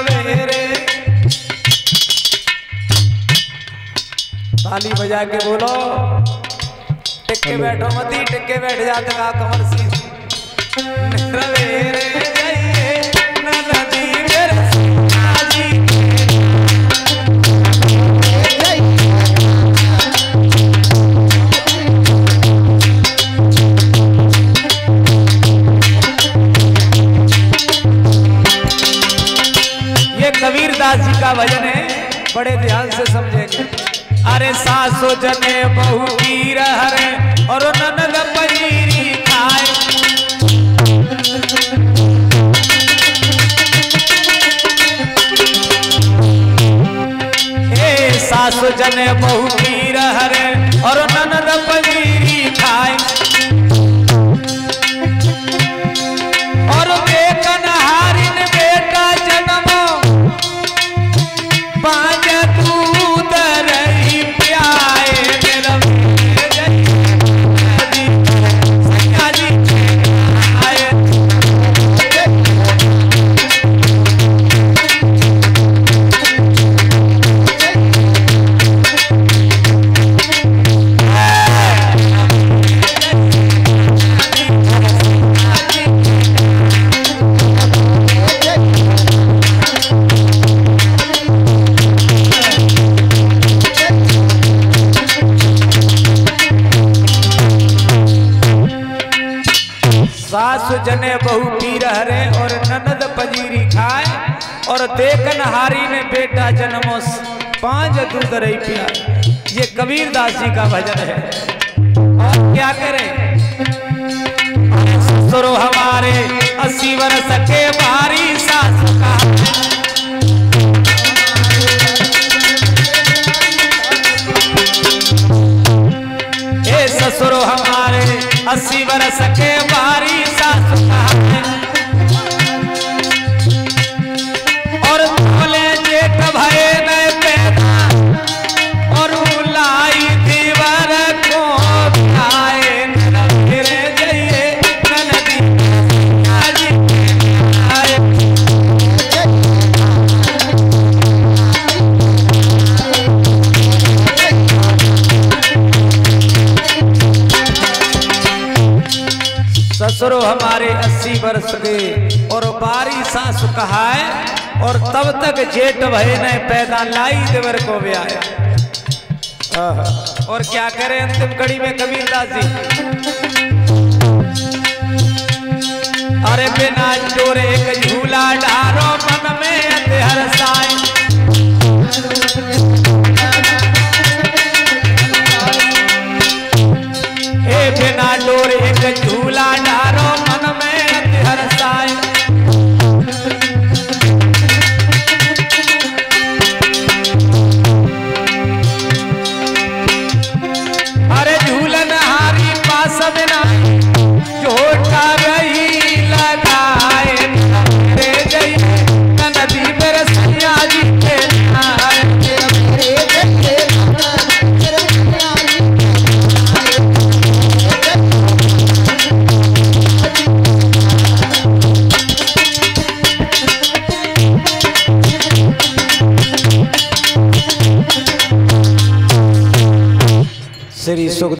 सवेरे ताली बजा के बोलो। टिक्के बैठो मती टिक्के बैठ जाते कमर सी। सवेरे का भजन है, बड़े ध्यान से समझेंगे। अरे सासो जने बहु पीर हरे, और ननद पनीरी खाए। सासो जने बहु पीर हरे, और ननद पनीरी खाए। सास जने बहु पी रहे और ननद पजीरी खाए और देखन हारी ने बेटा जन्मो पाँच दूध रही पिया ये कबीर दास जी का भजन है। अस्सी वर्ष के बारी सास ससुरो हमारे अस्सी वर्ष के। और बारी सास कहाए, और तब तक जेठ भय ने पैदा लाई देवर को आया और क्या करें अंतिम कड़ी में कबीरदास जी? अरे बिना चोरे एक झूला डारो मन में अंधेर साए। सुख